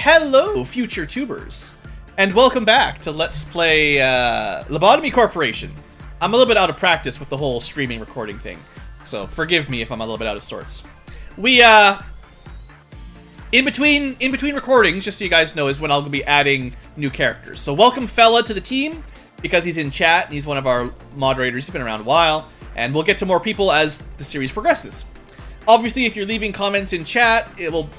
Hello, future tubers, and welcome back to Let's Play uh, Lobotomy Corporation. I'm a little bit out of practice with the whole streaming recording thing, so forgive me if I'm a little bit out of sorts. We, uh, in between in between recordings, just so you guys know, is when I'll be adding new characters. So welcome Fella to the team, because he's in chat, and he's one of our moderators. He's been around a while, and we'll get to more people as the series progresses. Obviously, if you're leaving comments in chat, it will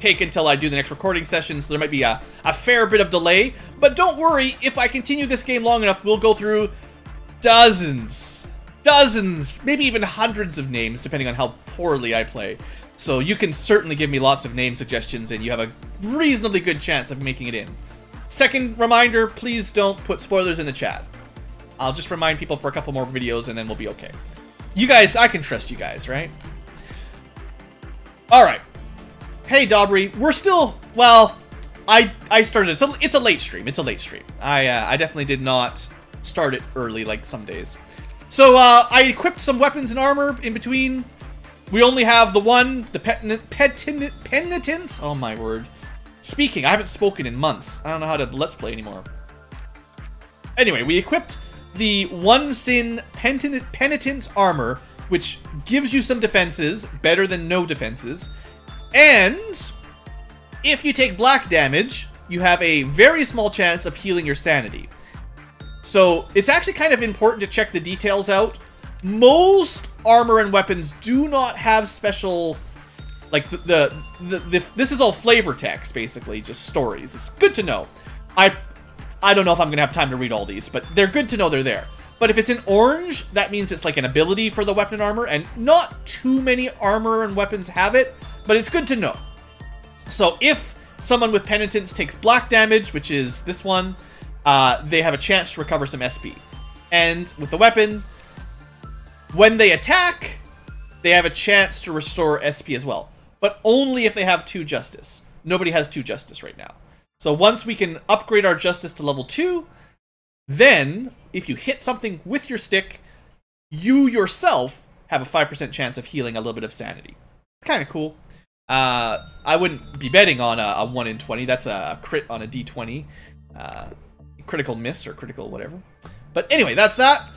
take until I do the next recording session, so there might be a, a fair bit of delay. But don't worry, if I continue this game long enough, we'll go through dozens, dozens, maybe even hundreds of names, depending on how poorly I play. So you can certainly give me lots of name suggestions, and you have a reasonably good chance of making it in. Second reminder, please don't put spoilers in the chat. I'll just remind people for a couple more videos, and then we'll be okay. You guys, I can trust you guys, right? Alright. Hey, Dobry, we're still, well, I I started, it's a, it's a late stream, it's a late stream. I, uh, I definitely did not start it early like some days. So, uh, I equipped some weapons and armor in between. We only have the one, the penitence, penitence, oh my word. Speaking, I haven't spoken in months. I don't know how to let's play anymore. Anyway, we equipped the one sin penitence armor, which gives you some defenses, better than no defenses. And if you take black damage, you have a very small chance of healing your sanity. So it's actually kind of important to check the details out. Most armor and weapons do not have special, like the, the, the, the this is all flavor text basically, just stories. It's good to know. I, I don't know if I'm gonna have time to read all these, but they're good to know they're there. But if it's in orange, that means it's like an ability for the weapon and armor, and not too many armor and weapons have it, but it's good to know. So if someone with Penitence takes black damage, which is this one, uh, they have a chance to recover some SP. And with the weapon, when they attack, they have a chance to restore SP as well. But only if they have 2 Justice. Nobody has 2 Justice right now. So once we can upgrade our Justice to level 2, then if you hit something with your stick, you yourself have a 5% chance of healing a little bit of sanity. It's kind of cool. Uh, I wouldn't be betting on a, a 1 in 20. That's a crit on a d20. Uh, critical miss or critical whatever. But anyway, that's that.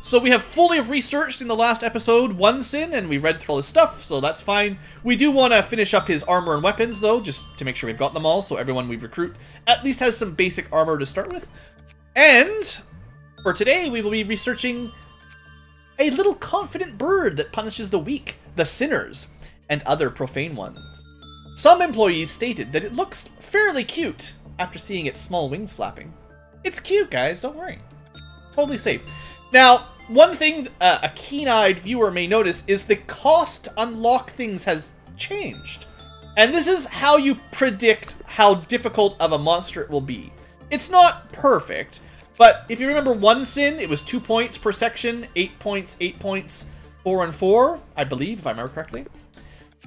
So we have fully researched in the last episode one sin, and we read through all his stuff, so that's fine. We do want to finish up his armor and weapons, though, just to make sure we've got them all, so everyone we recruit at least has some basic armor to start with. And for today, we will be researching a little confident bird that punishes the weak, the sinners and other profane ones. Some employees stated that it looks fairly cute after seeing its small wings flapping. It's cute, guys, don't worry. Totally safe. Now, one thing uh, a keen-eyed viewer may notice is the cost to unlock things has changed. And this is how you predict how difficult of a monster it will be. It's not perfect, but if you remember one sin, it was two points per section, eight points, eight points, four and four, I believe, if I remember correctly.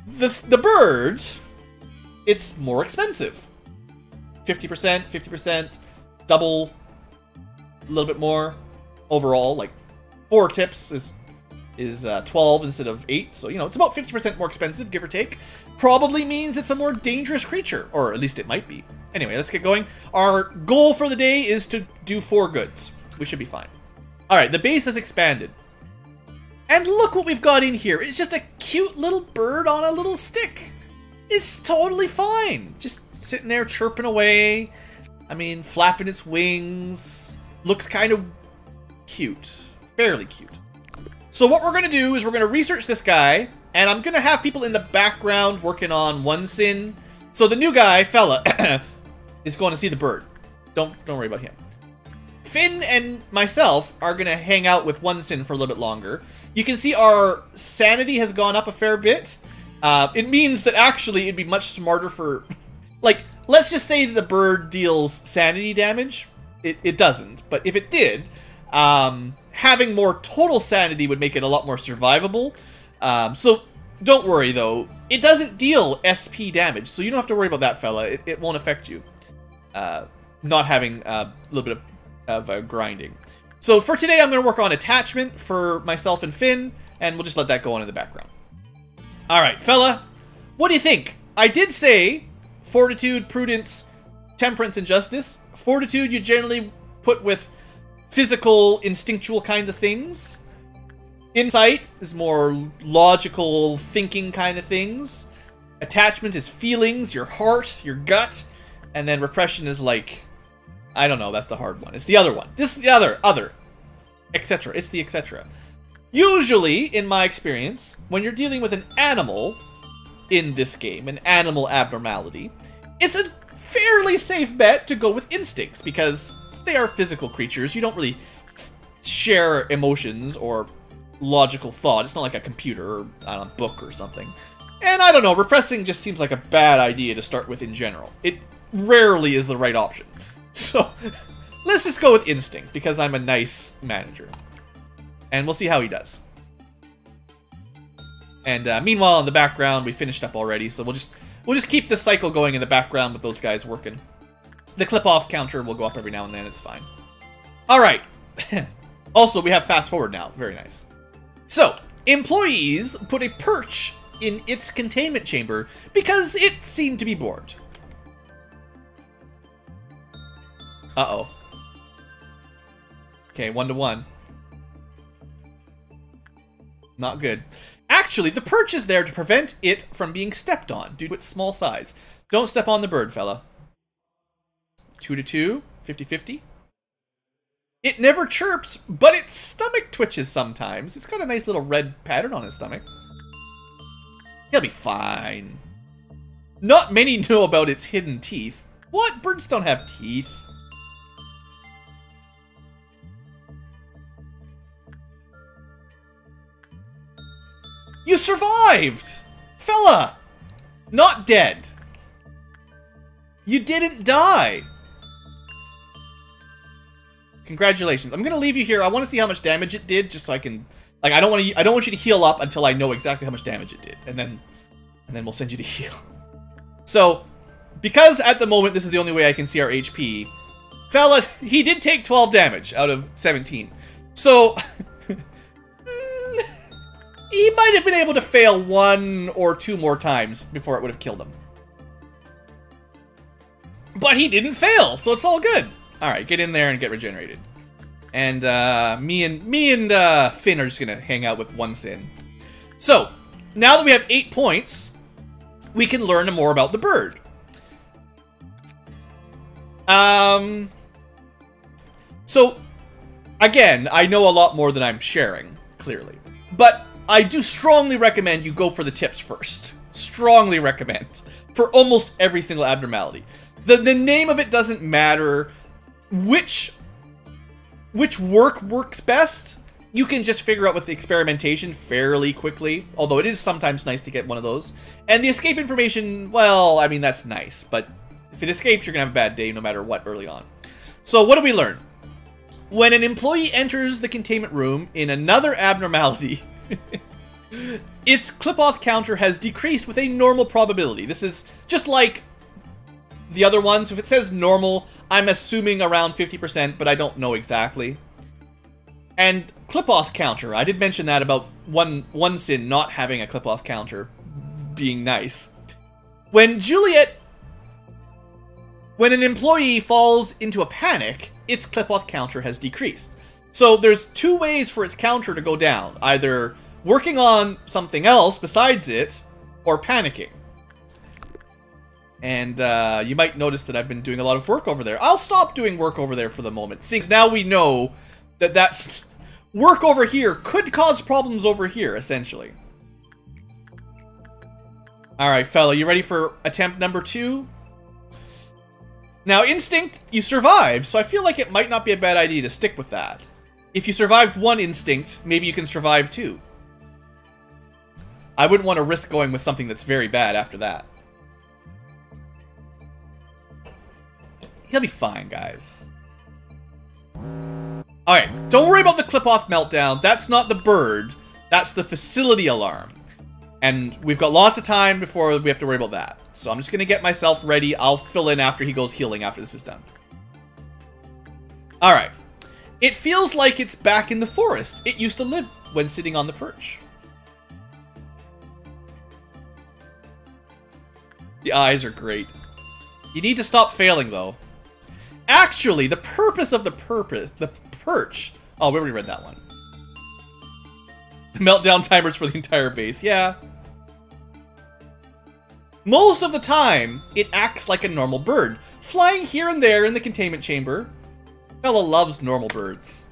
The, the bird, it's more expensive. 50%, 50%, double, a little bit more overall. Like, four tips is is uh, 12 instead of 8, so, you know, it's about 50% more expensive, give or take. Probably means it's a more dangerous creature, or at least it might be. Anyway, let's get going. Our goal for the day is to do four goods. We should be fine. Alright, the base has expanded. And look what we've got in here. It's just a cute little bird on a little stick. It's totally fine. Just sitting there chirping away. I mean, flapping its wings. Looks kind of cute. Fairly cute. So what we're going to do is we're going to research this guy. And I'm going to have people in the background working on one sin. So the new guy, fella, is going to see the bird. Don't don't worry about him. Finn and myself are going to hang out with one sin for a little bit longer. You can see our sanity has gone up a fair bit. Uh, it means that actually it'd be much smarter for... Like, let's just say the bird deals sanity damage. It, it doesn't, but if it did, um, having more total sanity would make it a lot more survivable. Um, so don't worry, though. It doesn't deal SP damage, so you don't have to worry about that, fella. It, it won't affect you. Uh, not having uh, a little bit of, of uh, grinding. So for today, I'm going to work on attachment for myself and Finn, and we'll just let that go on in the background. All right, fella, what do you think? I did say Fortitude, Prudence, Temperance, and Justice. Fortitude you generally put with physical, instinctual kinds of things. Insight is more logical, thinking kind of things. Attachment is feelings, your heart, your gut. And then repression is like... I don't know, that's the hard one. It's the other one. This is the other, other. Etc. It's the etc. Usually, in my experience, when you're dealing with an animal in this game, an animal abnormality, it's a fairly safe bet to go with instincts because they are physical creatures. You don't really share emotions or logical thought. It's not like a computer or a book or something. And I don't know, repressing just seems like a bad idea to start with in general. It rarely is the right option. So, let's just go with instinct because I'm a nice manager. And we'll see how he does. And uh, meanwhile, in the background, we finished up already, so we'll just we'll just keep this cycle going in the background with those guys working. The Qliphoth counter will go up every now and then, it's fine. Alright. also, we have fast forward now. Very nice. So, employees put a perch in its containment chamber because it seemed to be bored. Uh-oh. Okay, one to one. Not good. Actually, the perch is there to prevent it from being stepped on due to its small size. Don't step on the bird, fella. 2 to 2, 50-50. It never chirps, but its stomach twitches sometimes. It's got a nice little red pattern on its stomach. He'll be fine. Not many know about its hidden teeth. What? Birds don't have teeth. You survived! Fella! Not dead. You didn't die. Congratulations. I'm gonna leave you here. I want to see how much damage it did, just so I can... Like, I don't want to. I don't want you to heal up until I know exactly how much damage it did, and then, and then we'll send you to heal. So, because at the moment this is the only way I can see our HP, fella, he did take 12 damage out of 17. So, he might have been able to fail one or two more times before it would have killed him. But he didn't fail, so it's all good. Alright, get in there and get regenerated. And uh, me and me and uh, Finn are just gonna hang out with one sin. So, now that we have eight points, we can learn more about the bird. Um, so, again, I know a lot more than I'm sharing, clearly. But I do strongly recommend you go for the tips first. Strongly recommend. For almost every single abnormality. The, the name of it doesn't matter. Which, which work works best, you can just figure out with the experimentation fairly quickly. Although it is sometimes nice to get one of those. And the escape information, well, I mean, that's nice. But if it escapes, you're going to have a bad day no matter what early on. So what do we learn? When an employee enters the containment room in another abnormality, its Qliphoth counter has decreased with a normal probability. This is just like the other ones. If it says normal, I'm assuming around 50%, but I don't know exactly. And Qliphoth counter, I did mention that about one, one sin not having a Qliphoth counter being nice. When Juliet... When an employee falls into a panic, its Qliphoth counter has decreased. So there's two ways for its counter to go down. Either working on something else besides it, or panicking. And uh, you might notice that I've been doing a lot of work over there. I'll stop doing work over there for the moment, since now we know that that's work over here could cause problems over here, essentially. Alright, fella, you ready for attempt number two? Now, Instinct, you survived, so I feel like it might not be a bad idea to stick with that. If you survived one Instinct, maybe you can survive two. I wouldn't want to risk going with something that's very bad after that. He'll be fine, guys. Alright, don't worry about the Qliphoth meltdown. That's not the bird. That's the facility alarm. And we've got lots of time before we have to worry about that. So I'm just going to get myself ready. I'll fill in after he goes healing after this is done. Alright. It feels like it's back in the forest it used to live when sitting on the perch. The eyes are great. You need to stop failing, though. Actually, the purpose of the purpose, the perch. Oh, we already read that one. Meltdown timers for the entire base. Yeah. Most of the time, it acts like a normal bird, flying here and there in the containment chamber. Fella loves normal birds.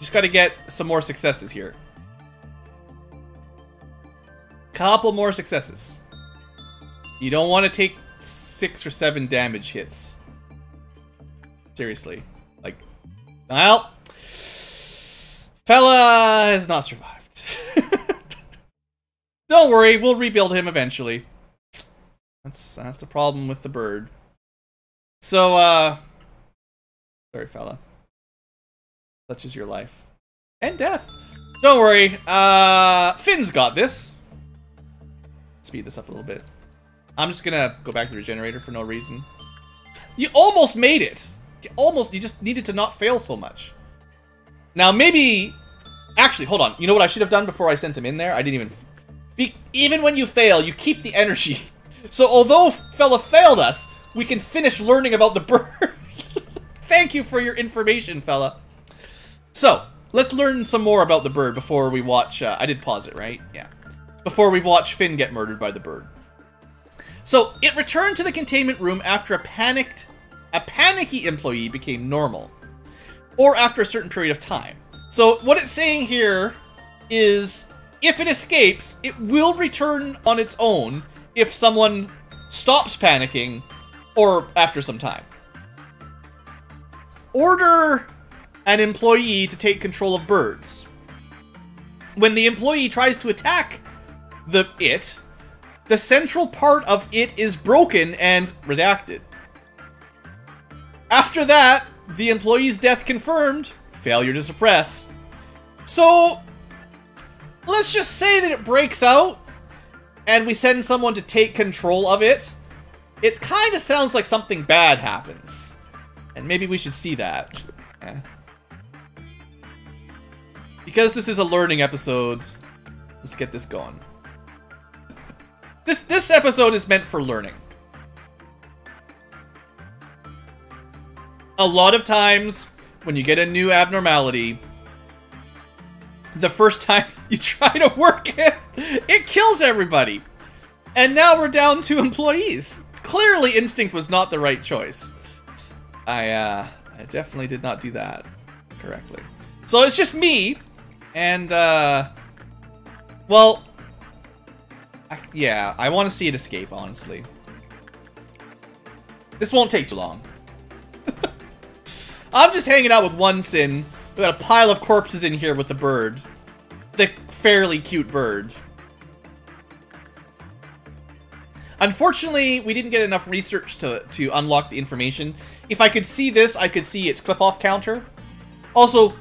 Just gotta get some more successes here. Couple more successes. You don't want to take six or seven damage hits. Seriously. Like, well, fella has not survived. don't worry, we'll rebuild him eventually. That's that's the problem with the bird. So, uh, sorry, fella. Such is your life and death. Don't worry, uh, Finn's got this. Speed this up a little bit. I'm just gonna go back to the regenerator for no reason. You almost made it! You almost, you just needed to not fail so much. Now maybe, actually, hold on. You know what I should have done before I sent him in there? I didn't even, be, even when you fail, you keep the energy. So although fella failed us, we can finish learning about the bird. Thank you for your information, fella. So, let's learn some more about the bird before we watch, uh, I did pause it, right? Yeah. Before we watch Finn get murdered by the bird. So it returned to the containment room after a panicked, a panicky employee became normal, or after a certain period of time. So what it's saying here is if it escapes, it will return on its own if someone stops panicking or after some time. Order an employee to take control of birds. When the employee tries to attack the it, the central part of it is broken and redacted. After that, the employee's death confirmed, failure to suppress. So, let's just say that it breaks out, and we send someone to take control of it. It kind of sounds like something bad happens. And maybe we should see that. Yeah. Because this is a learning episode, let's get this going. This this episode is meant for learning. A lot of times when you get a new abnormality, the first time you try to work it, it kills everybody. And now we're down to employees. Clearly Instinct was not the right choice. I uh I definitely did not do that correctly. So it's just me and uh well, Yeah, I want to see it escape, honestly. This won't take too long. I'm just hanging out with one sin. We got a pile of corpses in here with the bird. The fairly cute bird. Unfortunately, we didn't get enough research to, to unlock the information. If I could see this, I could see its Qliphoth counter. Also,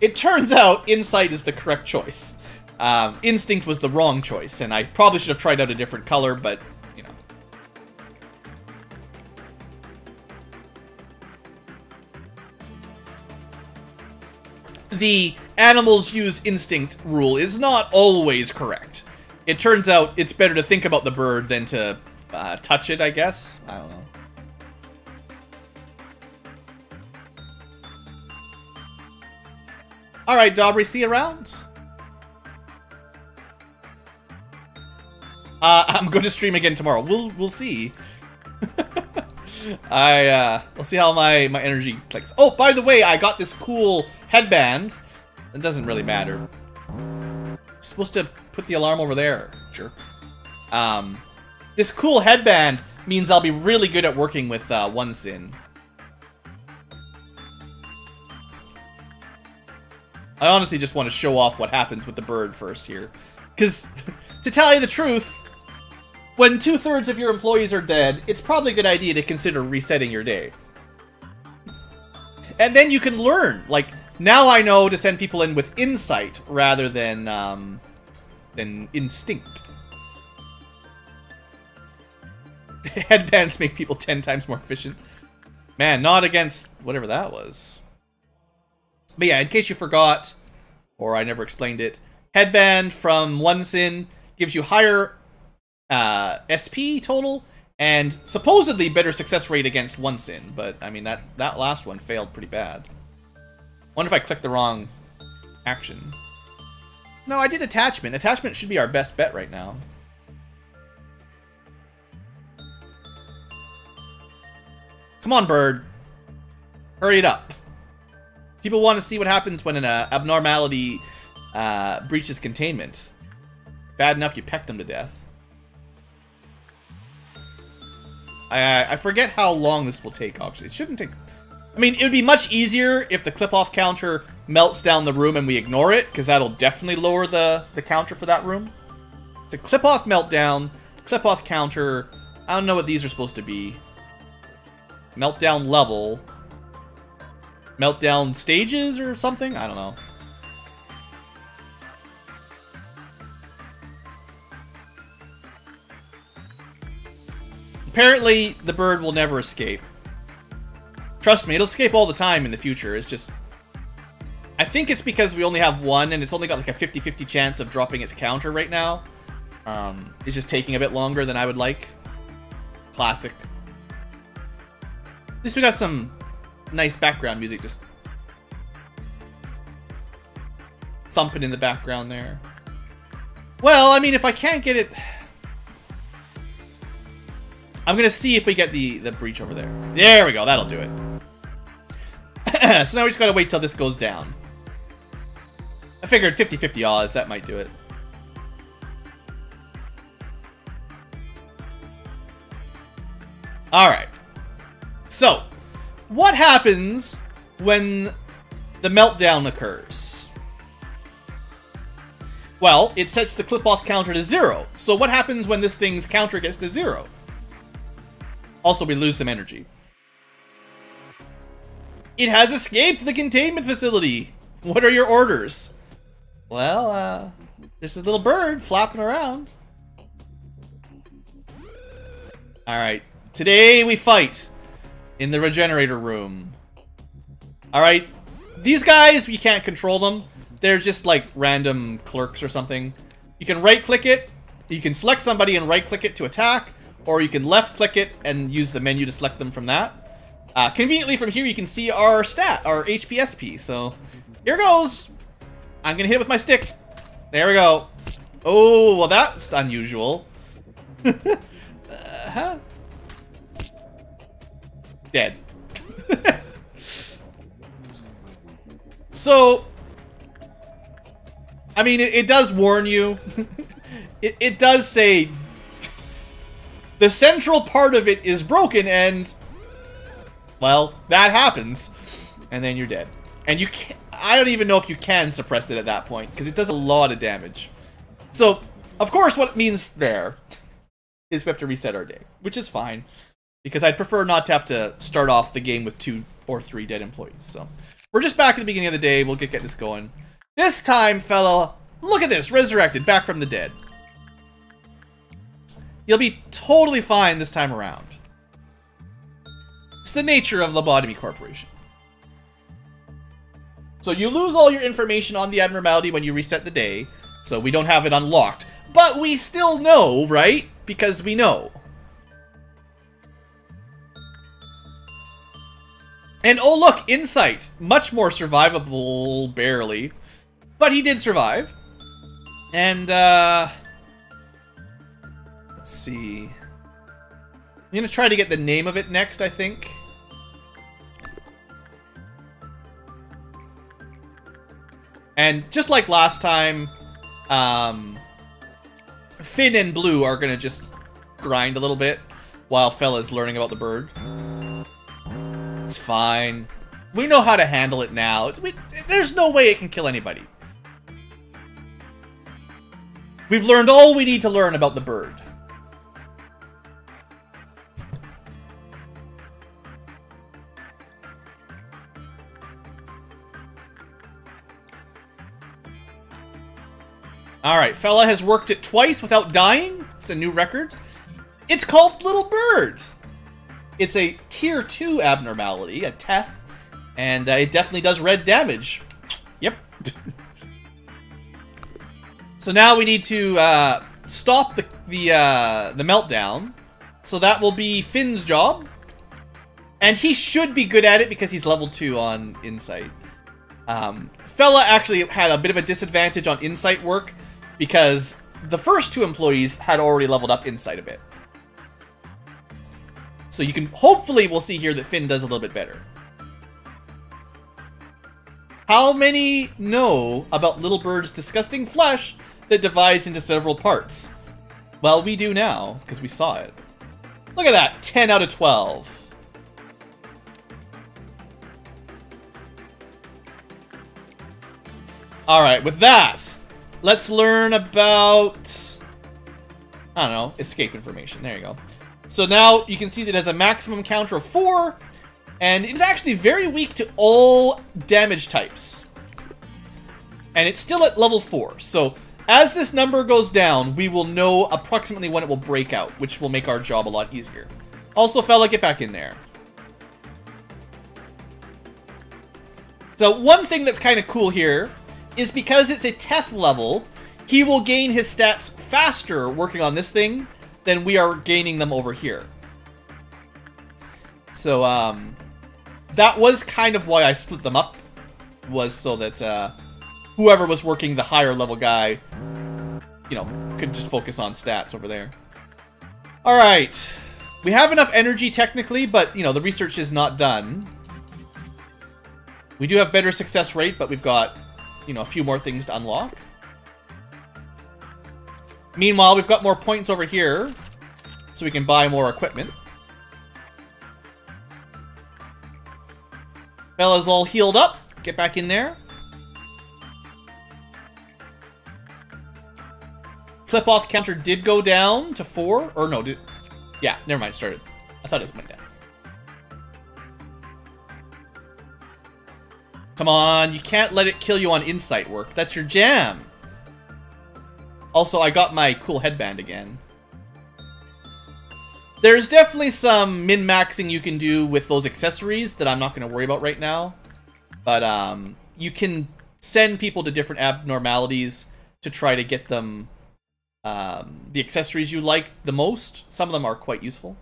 it turns out Insight is the correct choice. Um, Instinct was the wrong choice, and I probably should have tried out a different color, but, you know. The animals use instinct rule is not always correct. It turns out it's better to think about the bird than to uh, touch it, I guess. I don't know. Alright, Dobry, see you around? Uh, I'm going to stream again tomorrow. We'll we'll see. I uh, we'll see how my my energy clicks. Oh, by the way, I got this cool headband. It doesn't really matter. supposed to put the alarm over there, jerk. Um, this cool headband means I'll be really good at working with uh, one sin. I honestly just want to show off what happens with the bird first here. Because, to tell you the truth, when two-thirds of your employees are dead, it's probably a good idea to consider resetting your day. And then you can learn. Like, now I know to send people in with insight rather than, um, than instinct. Headbands make people ten times more efficient. Man, not against whatever that was. But yeah, in case you forgot, or I never explained it, headband from one sin gives you higher uh, SP total and supposedly better success rate against one sin, but I mean that that last one failed pretty bad. Wonder if I clicked the wrong action. No, I did attachment. Attachment should be our best bet right now. Come on, bird. Hurry it up. People want to see what happens when an uh, abnormality uh, breaches containment. Bad enough you pecked them to death. I, I forget how long this will take, actually. It shouldn't take... I mean, it would be much easier if the Qliphoth counter melts down the room and we ignore it, because that'll definitely lower the, the counter for that room. It's a Qliphoth meltdown, Qliphoth counter. I don't know what these are supposed to be. Meltdown level. Meltdown stages or something? I don't know. Apparently, the bird will never escape. Trust me, it'll escape all the time in the future. It's just... I think it's because we only have one, and it's only got like a 50-50 chance of dropping its counter right now. Um, it's just taking a bit longer than I would like. Classic. At least we got some nice background music just thumping in the background there. Well, I mean, if I can't get it... I'm gonna see if we get the, the breach over there. There we go, that'll do it. so now we just gotta wait till this goes down. I figured 50-50 odds, that might do it. Alright. So, what happens when the meltdown occurs? Well, it sets the Qliphoth counter to zero. So what happens when this thing's counter gets to zero? Also, we lose some energy. It has escaped the containment facility. What are your orders? Well, uh, there's a little bird flapping around. Alright, today we fight in the regenerator room. Alright, these guys, you can't control them. They're just like random clerks or something. You can right click it, you can select somebody and right click it to attack, or you can left click it and use the menu to select them from that. Uh, conveniently from here you can see our stat, our HPSP, so here goes! I'm gonna hit it with my stick. There we go. Oh, well that's unusual. uh -huh. Dead. so, I mean, it, it does warn you. it, it does say the central part of it is broken and, well, that happens. And then you're dead. And you can't, I don't even know if you can suppress it at that point, because it does a lot of damage. So, of course, what it means there is we have to reset our day, which is fine, because I'd prefer not to have to start off the game with two or three dead employees. So, we're just back at the beginning of the day. We'll get, get this going. This time, fella, look at this, resurrected, back from the dead. You'll be totally fine this time around. It's the nature of Lobotomy Corporation. So you lose all your information on the abnormality when you reset the day, so we don't have it unlocked. But we still know, right? Because we know. And oh look, Insight. Much more survivable, barely. But he did survive. And, uh... Let's see. I'm gonna try to get the name of it next, I think. And just like last time, um, Finn and Blue are gonna just grind a little bit while Fella's learning about the bird. It's fine. We know how to handle it now. We, there's no way it can kill anybody. We've learned all we need to learn about the bird. Alright, fella has worked it twice without dying. It's a new record. It's called Little Bird. It's a tier 2 abnormality, a TETH, and uh, it definitely does red damage. Yep. so now we need to uh, stop the the, uh, the meltdown So that will be Finn's job. And he should be good at it because he's level 2 on Insight. Um, Fella actually had a bit of a disadvantage on Insight work because the first two employees had already leveled up Insight a bit. So you can, hopefully we'll see here that Finn does a little bit better. How many know about Little Bird's disgusting flesh that divides into several parts? Well, we do now, because we saw it. Look at that, 10 out of 12. Alright, with that, let's learn about... I don't know, escape information. There you go. So now you can see that it has a maximum counter of 4, and it's actually very weak to all damage types. And it's still at level 4, so as this number goes down, we will know approximately when it will break out, which will make our job a lot easier. Also, fella, get back in there. So one thing that's kind of cool here is because it's a Teth level, he will gain his stats faster working on this thing than we are gaining them over here. So, um, that was kind of why I split them up, was so that, uh, whoever was working the higher level guy, you know, could just focus on stats over there. Alright. We have enough energy technically, but, you know, the research is not done. We do have better success rate, but we've got, you know, a few more things to unlock. Meanwhile, we've got more points over here, so we can buy more equipment. Bella's all healed up. Get back in there. Qliphoth counter did go down to four. Or no, did... Yeah, never mind, started. I thought it went down. Come on, you can't let it kill you on insight work. That's your jam. Also, I got my cool headband again. There's definitely some min-maxing you can do with those accessories that I'm not going to worry about right now. But um, you can send people to different abnormalities to try to get them um, the accessories you like the most. Some of them are quite useful.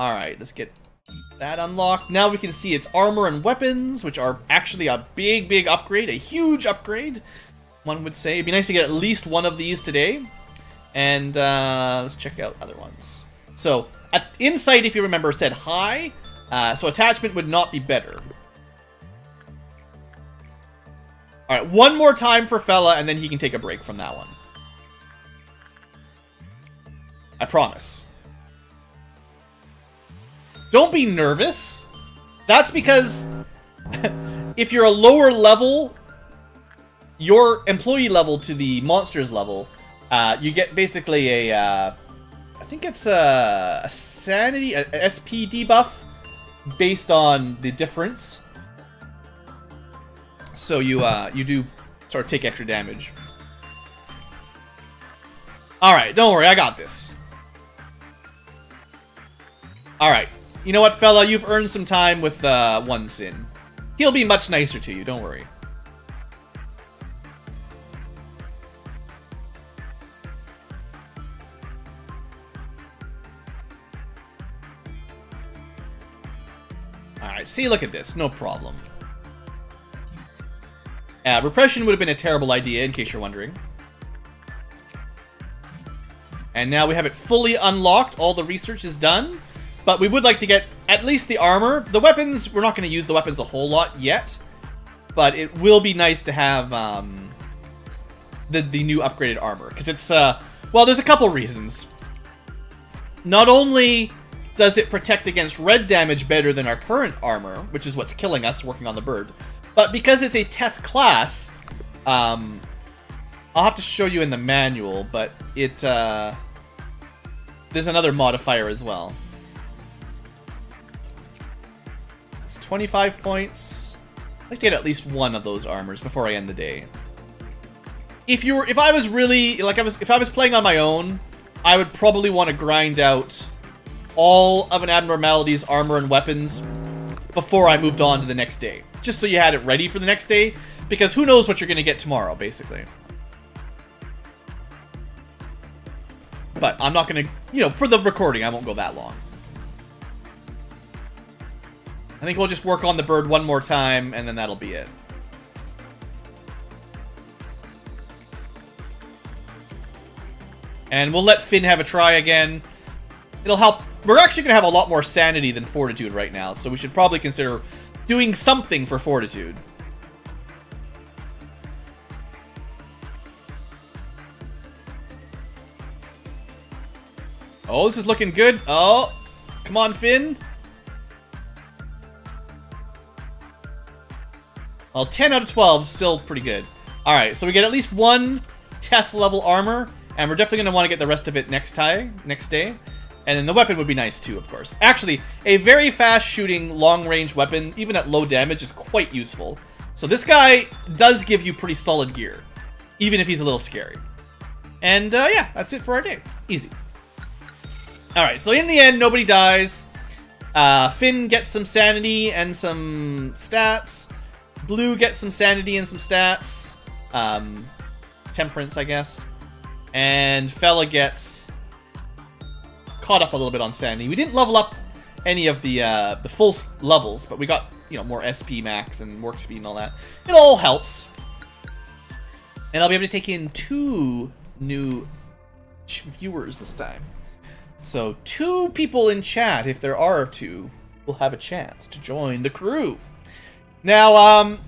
Alright, let's get that unlocked. Now we can see its armor and weapons, which are actually a big, big upgrade. A huge upgrade, one would say. It'd be nice to get at least one of these today. And uh, let's check out other ones. So, at Insight, if you remember, said high. Uh, so attachment would not be better. Alright, one more time for Fella, and then he can take a break from that one. I promise. Don't be nervous. That's because if you're a lower level, your employee level to the monsters level, uh, you get basically a, uh, I think it's a, a sanity, a, a SP debuff based on the difference. So you, uh, you do sort of take extra damage. Alright, don't worry, I got this. Alright. You know what, fella? You've earned some time with uh, One Sin. He'll be much nicer to you, don't worry. Alright, see, look at this. No problem. Uh, repression would have been a terrible idea, in case you're wondering. And now we have it fully unlocked. All the research is done. But we would like to get at least the armor. The weapons, we're not going to use the weapons a whole lot yet. But it will be nice to have um, the, the new upgraded armor. Because it's, uh, well, there's a couple reasons. Not only does it protect against red damage better than our current armor, which is what's killing us working on the bird, but because it's a Teth class, um, I'll have to show you in the manual, but it, uh, there's another modifier as well. 25 points. I'd like to get at least one of those armors before I end the day. If you were, if I was really, like I was, if I was playing on my own, I would probably want to grind out all of an abnormality's armor and weapons before I moved on to the next day. Just so you had it ready for the next day, because who knows what you're going to get tomorrow, basically. But I'm not going to, you know, for the recording, I won't go that long. I think we'll just work on the bird one more time, and then that'll be it. And we'll let Finn have a try again. It'll help. We're actually going to have a lot more sanity than fortitude right now, so we should probably consider doing something for fortitude. Oh, this is looking good. Oh, come on, Finn. Well, 10 out of 12, still pretty good. Alright, so we get at least one Teth level armor, and we're definitely going to want to get the rest of it next time, next day. And then the weapon would be nice too, of course. Actually, a very fast shooting long range weapon, even at low damage, is quite useful. So this guy does give you pretty solid gear, even if he's a little scary. And uh, yeah, that's it for our day. Easy. Alright, so in the end, nobody dies. Uh, Finn gets some sanity and some stats. Blue gets some sanity and some stats. Um, temperance, I guess. And Fella gets caught up a little bit on sanity. We didn't level up any of the uh, the full levels, but we got you know more SP max and work speed and all that. It all helps. And I'll be able to take in two new viewers this time. So two people in chat, if there are two, will have a chance to join the crew. Now, um,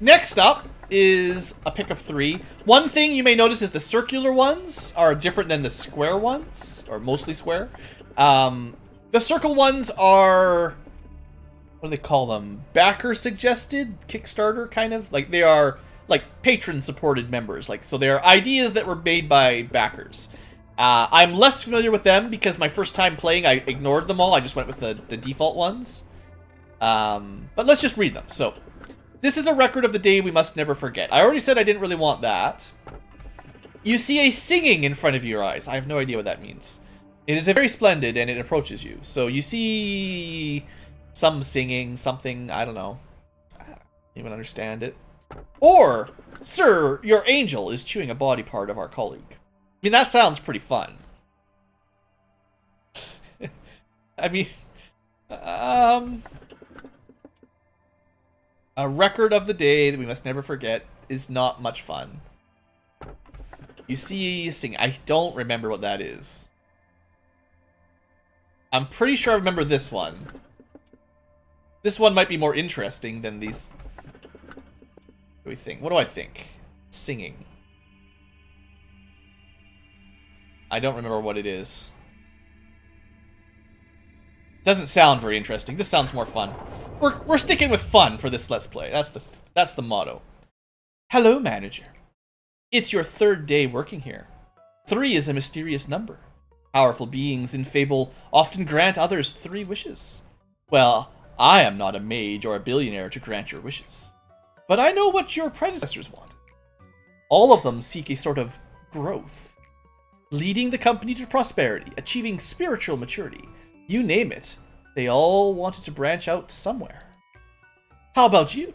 next up is a pick of three. One thing you may notice is the circular ones are different than the square ones, or mostly square. Um, the circle ones are, what do they call them? Backer suggested, Kickstarter kind of? Like they are like patron supported members. Like, so they are ideas that were made by backers. Uh, I'm less familiar with them because my first time playing, I ignored them all. I just went with the, the default ones. Um, but let's just read them. So, this is a record of the day we must never forget. I already said I didn't really want that. You see a singing in front of your eyes. I have no idea what that means. It is a very splendid and it approaches you. So you see some singing, something, I don't know. I don't even understand it. Or, sir, your angel is chewing a body part of our colleague I mean, that sounds pretty fun. I mean, um, a record of the day that we must never forget is not much fun. You see sing. I don't remember what that is. I'm pretty sure I remember this one. This one might be more interesting than these. What do we think? What do I think? Singing. I don't remember what it is. Doesn't sound very interesting. This sounds more fun. We're, we're sticking with fun for this Let's Play. That's the, that's the motto. Hello, manager. It's your third day working here. Three is a mysterious number. Powerful beings in Fable often grant others three wishes. Well, I am not a mage or a billionaire to grant your wishes. But I know what your predecessors wanted. All of them seek a sort of growth leading the company to prosperity, achieving spiritual maturity. You name it, they all wanted to branch out somewhere. How about you?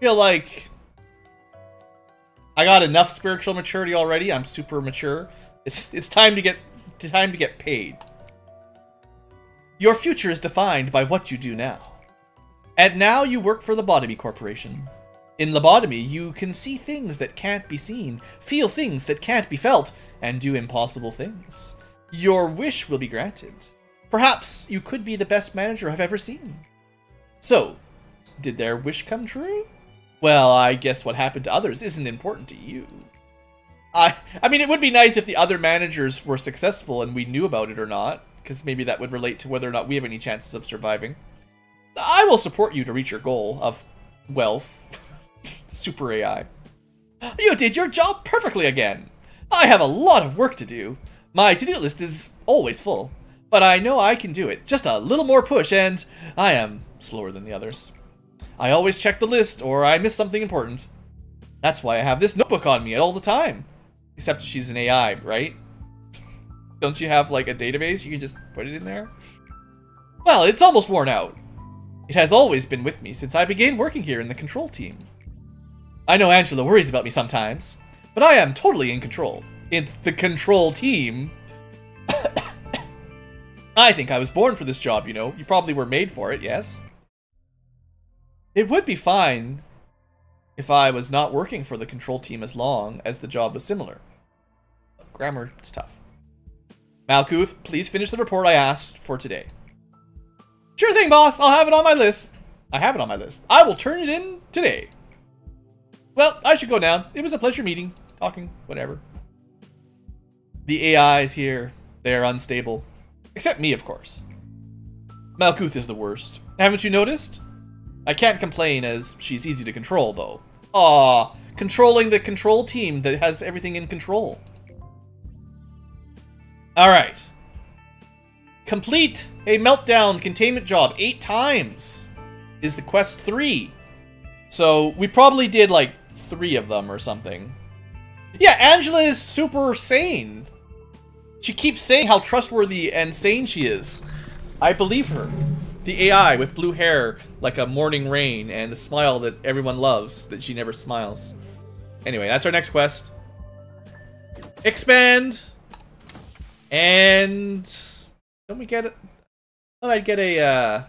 feel like I got enough spiritual maturity already. I'm super mature. It's it's time to get time to get paid. Your future is defined by what you do now. And now you work for the Lobotomy Corporation. In lobotomy, you can see things that can't be seen, feel things that can't be felt, and do impossible things. Your wish will be granted. Perhaps you could be the best manager I've ever seen. So, did their wish come true? Well, I guess what happened to others isn't important to you. I I mean, it would be nice if the other managers were successful and we knew about it or not, because maybe that would relate to whether or not we have any chances of surviving. I will support you to reach your goal of wealth. Super AI. You did your job perfectly again. I have a lot of work to do. My to-do list is always full. But I know I can do it. Just a little more push and I am slower than the others. I always check the list or I miss something important. That's why I have this notebook on me all the time. Except she's an AI, right? Don't you have like a database you can just put it in there? Well, it's almost worn out. It has always been with me since I began working here in the control team. I know Angela worries about me sometimes, but I am totally in control. In the control team. I think I was born for this job, you know. You probably were made for it, yes? It would be fine if I was not working for the control team as long as the job was similar. Grammar is tough. Malkuth, please finish the report I asked for today. Sure thing, boss. I'll have it on my list. I have it on my list. I will turn it in today. Well, I should go now. It was a pleasure meeting, talking, whatever. The AIs here. They're unstable. Except me, of course. Malkuth is the worst. Haven't you noticed? I can't complain as she's easy to control, though. Aw, controlling the control team that has everything in control. Alright. Complete a meltdown containment job eight times is the quest three. So we probably did like three of them or something. Yeah, Angela is super sane. She keeps saying how trustworthy and sane she is. I believe her. The AI with blue hair like a morning rain and the smile that everyone loves that she never smiles. Anyway, that's our next quest. Expand! And... Don't we get it? I thought I'd get a, uh...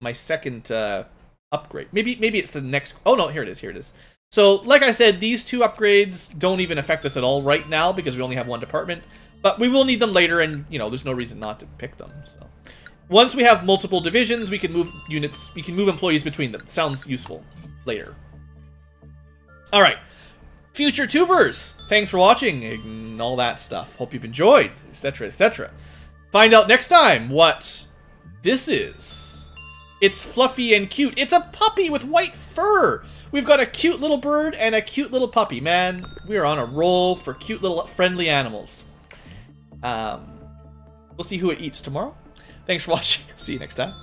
My second, uh... Upgrade. Maybe, maybe it's the next... Oh, no, here it is, here it is. So, like I said, these two upgrades don't even affect us at all right now because we only have one department. But we will need them later, and, you know, there's no reason not to pick them, so... Once we have multiple divisions, we can move units, we can move employees between them. Sounds useful later. Alright. Future tubers, thanks for watching and all that stuff. Hope you've enjoyed, etc, etc. Find out next time what this is. It's fluffy and cute. It's a puppy with white fur. We've got a cute little bird and a cute little puppy. Man, we are on a roll for cute little friendly animals. Um, we'll see who it eats tomorrow. Thanks for watching. See you next time.